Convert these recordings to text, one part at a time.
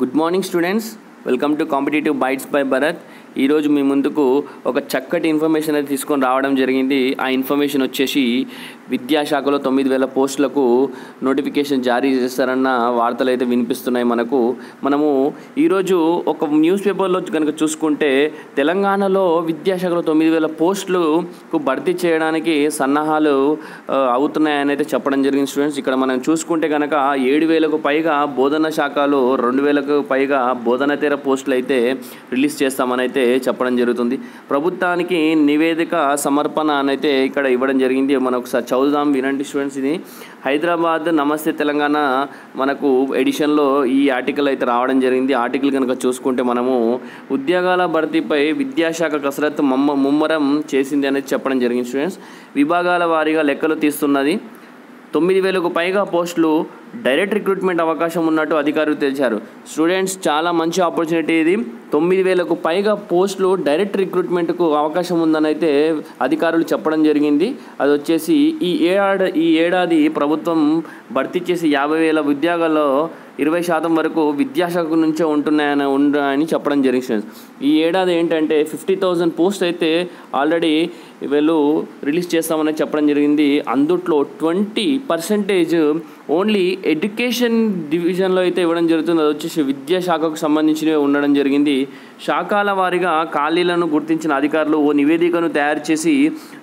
Good morning students welcome to competitive bytes by Bharat ఈరోజు మీ ముందుకు ఒక చక్కటి ఇన్ఫర్మేషన్ అయితే తీసుకొని రావడం జరిగింది. ఆ ఇన్ఫర్మేషన్ వచ్చేసి విద్యాశాఖలో తొమ్మిది వేల పోస్టులకు నోటిఫికేషన్ జారీ చేస్తారన్న వార్తలు అయితే వినిపిస్తున్నాయి మనకు. మనము ఈరోజు ఒక న్యూస్ పేపర్లో కనుక చూసుకుంటే తెలంగాణలో విద్యాశాఖలో తొమ్మిది వేల పోస్టులకు భర్తీ చేయడానికి సన్నాహాలు అవుతున్నాయని అయితే చెప్పడం జరిగింది స్టూడెంట్స్. ఇక్కడ మనం చూసుకుంటే కనుక ఏడు వేలకు పైగా బోధన శాఖలో రెండు వేలకు పైగా బోధనతేర పోస్టులు అయితే రిలీజ్ చేస్తామని అయితే చెప్పడం జరుగుతుంది. ప్రభుత్వానికి నివేదిక సమర్పణ అనైతే ఇక్కడ ఇవ్వడం జరిగింది. మనం ఒకసారి చదువుదాం వినండి స్టూడెంట్స్ ఇది. హైదరాబాద్ నమస్తే తెలంగాణ మనకు ఎడిషన్లో ఈ ఆర్టికల్ అయితే రావడం జరిగింది. ఆర్టికల్ కనుక చూసుకుంటే మనము ఉద్యోగాల భర్తీపై విద్యాశాఖ కసరత్తు మమ్మ ముమ్మరం చేసింది అనేది చెప్పడం జరిగింది స్టూడెంట్స్ విభాగాల వారీగా లెక్కలు తీస్తున్నది. తొమ్మిది వేలకు పైగా పోస్టులు డైరెక్ట్ రిక్రూట్మెంట్ అవకాశం ఉన్నట్టు అధికారులు తెలిచారు స్టూడెంట్స్ చాలా మంచి ఆపర్చునిటీ ఇది. తొమ్మిది వేలకు పైగా పోస్టులు డైరెక్ట్ రిక్రూట్మెంట్కు అవకాశం ఉందని అయితే అధికారులు చెప్పడం జరిగింది. అది వచ్చేసి ఈ ఏడాది ఈ ఏడాది ప్రభుత్వం భర్తీ చేసి యాభై వేల ఉద్యోగాల్లో ఇరవై శాతం వరకు విద్యాశాఖ నుంచే ఉంటున్నాయని ఉన్నాయని చెప్పడం జరిగింది. ఈ ఏడాది ఏంటంటే ఫిఫ్టీ థౌజండ్ పోస్ట్ అయితే ఆల్రెడీ వీళ్ళు రిలీజ్ చేస్తామని చెప్పడం జరిగింది. అందుట్లో ట్వంటీ పర్సెంటేజ్ ఓన్లీ ఎడ్యుకేషన్ డివిజన్లో అయితే ఇవ్వడం జరుగుతుంది. అది వచ్చేసి విద్యాశాఖకు సంబంధించినవి ఉండడం జరిగింది. శాఖల వారీగా ఖాళీలను గుర్తించిన అధికారులు ఓ నివేదికను తయారు చేసి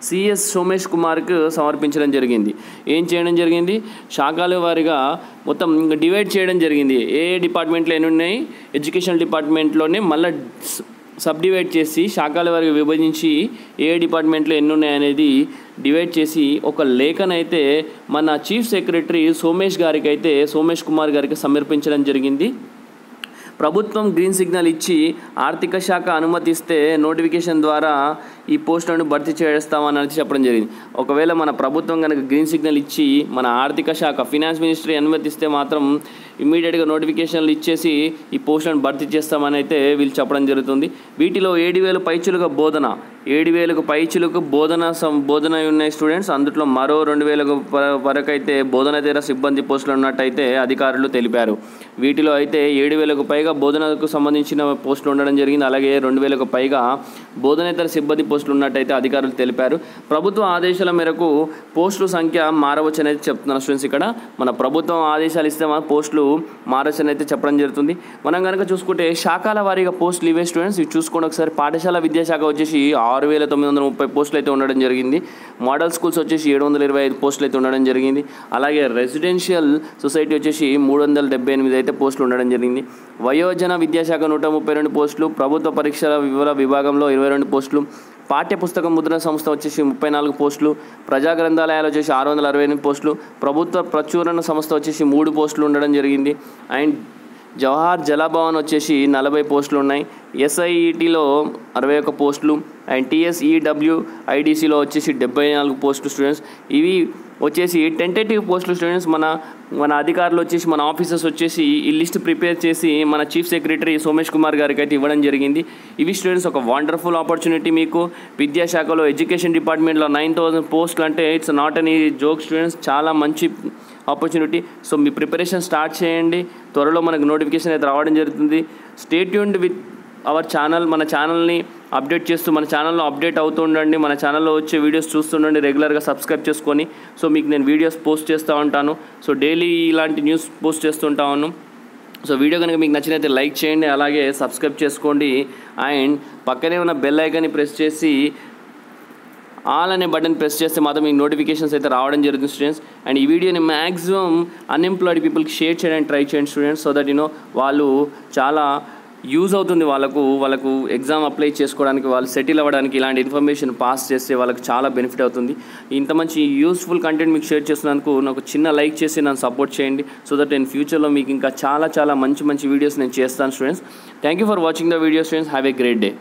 సిఎస్ సోమేష్ కుమార్కు సమర్పించడం జరిగింది. ఏం చేయడం జరిగింది? శాఖల వారీగా మొత్తం డివైడ్ చేయడం జరిగింది. ఏ ఏ డిపార్ట్మెంట్లో ఎన్ని ఉన్నాయి? ఎడ్యుకేషన్ డిపార్ట్మెంట్లోనే మళ్ళీ సబ్ డివైడ్ చేసి శాఖల వారికి విభజించి ఏ డిపార్ట్మెంట్లో ఎన్ని ఉన్నాయనేది డివైడ్ చేసి ఒక లేఖనైతే మన చీఫ్ సెక్రటరీ సోమేష్ గారికి అయితే సోమేష్ కుమార్ గారికి సమర్పించడం జరిగింది. ప్రభుత్వం గ్రీన్ సిగ్నల్ ఇచ్చి ఆర్థిక శాఖ అనుమతిస్తే నోటిఫికేషన్ ద్వారా ఈ పోస్టులను భర్తీ చేస్తామని చెప్పడం జరిగింది. ఒకవేళ మన ప్రభుత్వం కనుక గ్రీన్ సిగ్నల్ ఇచ్చి మన ఆర్థిక శాఖ ఫినాన్స్ మినిస్ట్రీ అనుమతిస్తే మాత్రం ఇమీడియట్గా నోటిఫికేషన్లు ఇచ్చేసి ఈ పోస్టులను భర్తీ చేస్తామని అయితే వీళ్ళు చెప్పడం జరుగుతుంది. వీటిలో ఏడు వేలు పైచులుగా బోధన ఏడు వేలకు పైచులకు బోధన సం బోధన ఉన్నాయి స్టూడెంట్స్. అందులో మరో రెండు వేలకు వరకు అయితే బోధన తీర సిబ్బంది పోస్టులు ఉన్నట్టయితే అధికారులు తెలిపారు. వీటిలో అయితే ఏడు వేలకు పైగా బోధనకు సంబంధించిన పోస్టులు ఉండడం జరిగింది. అలాగే రెండు వేలకు పైగా బోధనేతర సిబ్బంది పోస్టులు ఉన్నట్టయితే అధికారులు తెలిపారు. ప్రభుత్వ ఆదేశాల మేరకు పోస్టుల సంఖ్య మారవచ్చు అనేది చెప్తున్నారు స్టూడెంట్స్ ఇక్కడ. మన ప్రభుత్వం ఆదేశాలు ఇస్తే మన పోస్టులు మారచ్చు అని అయితే చెప్పడం జరుగుతుంది. మనం కనుక చూసుకుంటే శాఖల వారీగా పోస్టులు ఇవే స్టూడెంట్స్ ఇవి చూసుకోండి ఒకసారి పాఠశాల విద్యాశాఖ వచ్చేసి ఆరు వేల తొమ్మిది వందల ముప్పై పోస్టులు అయితే ఉండడం జరిగింది. మోడల్ స్కూల్స్ వచ్చేసి ఏడు వందల ఇరవై ఐదు పోస్టులు అయితే ఉండడం జరిగింది. అలాగే రెసిడెన్షియల్ సొసైటీ వచ్చేసి మూడు వందల డెబ్బై ఎనిమిది అయితే పోస్టులు ఉండడం జరిగింది. వయోజన విద్యాశాఖ నూట ముప్పై రెండు పోస్టులు ప్రభుత్వ పరీక్షల వివర విభాగంలో ఇరవై రెండు పోస్టులు పాఠ్య పుస్తకం ముద్రణ సంస్థ వచ్చేసి ముప్పై నాలుగు పోస్టులు ప్రజా గ్రంథాలయాలు వచ్చేసి ఆరు వందల అరవై ఎనిమిది పోస్టులు ప్రభుత్వ ప్రచురణ సంస్థ వచ్చేసి మూడు పోస్టులు ఉండడం జరిగింది. అండ్ జవహర్ జలభవన్ వచ్చేసి నలభై పోస్టులు ఉన్నాయి. ఎస్ఐఈటీలో అరవై ఒక్క పోస్టులు అండ్ టీఎస్ఈడబ్ల్యూ ఐడిసిలో వచ్చేసి డెబ్బై నాలుగు పోస్టులు స్టూడెంట్స్. ఇవి వచ్చేసి టెంటేటివ్ పోస్టులు స్టూడెంట్స్. మన మన అధికారులు వచ్చేసి మన ఆఫీసర్స్ వచ్చేసి ఈ లిస్ట్ ప్రిపేర్ చేసి మన చీఫ్ సెక్రటరీ సోమేష్ కుమార్ గారికి అయితే ఇవ్వడం జరిగింది. ఇవి స్టూడెంట్స్ ఒక వండర్ఫుల్ ఆపర్చునిటీ మీకు. విద్యాశాఖలో ఎడ్యుకేషన్ డిపార్ట్మెంట్లో నైన్ థౌసండ్ పోస్టులు అంటే it's not any joke students. చాలా మంచి ఆపర్చునిటీ సో మీ ప్రిపరేషన్ స్టార్ట్ చేయండి. త్వరలో మనకు నోటిఫికేషన్ అయితే రావడం జరుగుతుంది. Stay tuned with our channel మన ఛానల్ని అప్డేట్ చేస్తూ మన ఛానల్లో అప్డేట్ అవుతూ ఉండండి. మన ఛానల్లో వచ్చే వీడియోస్ చూస్తుండండి రెగ్యులర్గా సబ్స్క్రైబ్ చేసుకొని సో మీకు నేను వీడియోస్ పోస్ట్ చేస్తూ ఉంటాను. సో డైలీ ఇలాంటి న్యూస్ పోస్ట్ చేస్తుంటాను ఉన్నాను సో వీడియో కనుక మీకు నచ్చినైతే లైక్ చేయండి. అలాగే సబ్స్క్రైబ్ చేసుకోండి. అండ్ పక్కనే ఉన్న బెల్ ఐకాన్ని ప్రెస్ చేసి ఆల్ అనే బటన్ ప్రెస్ చేస్తే మాత్రం మీకు నోటిఫికేషన్స్ అయితే రావడం జరుగుతుంది స్టూడెంట్స్ అండ్ ఈ వీడియోని మ్యాక్సిమం అన్ఎంప్లాయిడ్ పీపుల్కి షేర్ చేయడానికి ట్రై చేయండి students so that you know వాళ్ళు చాలా యూజ్ అవుతుంది వాళ్ళకు వాళ్ళకు ఎగ్జామ్ అప్లై చేసుకోవడానికి వాళ్ళు సెటిల్ అవ్వడానికి ఇలాంటి ఇన్ఫర్మేషన్ పాస్ చేస్తే వాళ్ళకి చాలా బెనిఫిట్ అవుతుంది. ఇంత మంచి యూస్ఫుల్ కంటెంట్ మీకు షేర్ చేసినందుకు నాకు చిన్న లైక్ చేసి నన్ను సపోర్ట్ చేయండి సో దట్ నేను ఫ్యూచర్లో మీకు ఇంకా చాలా చాలా మంచి మంచి వీడియోస్ నేను చేస్తాను students thank you for watching the video students have a great day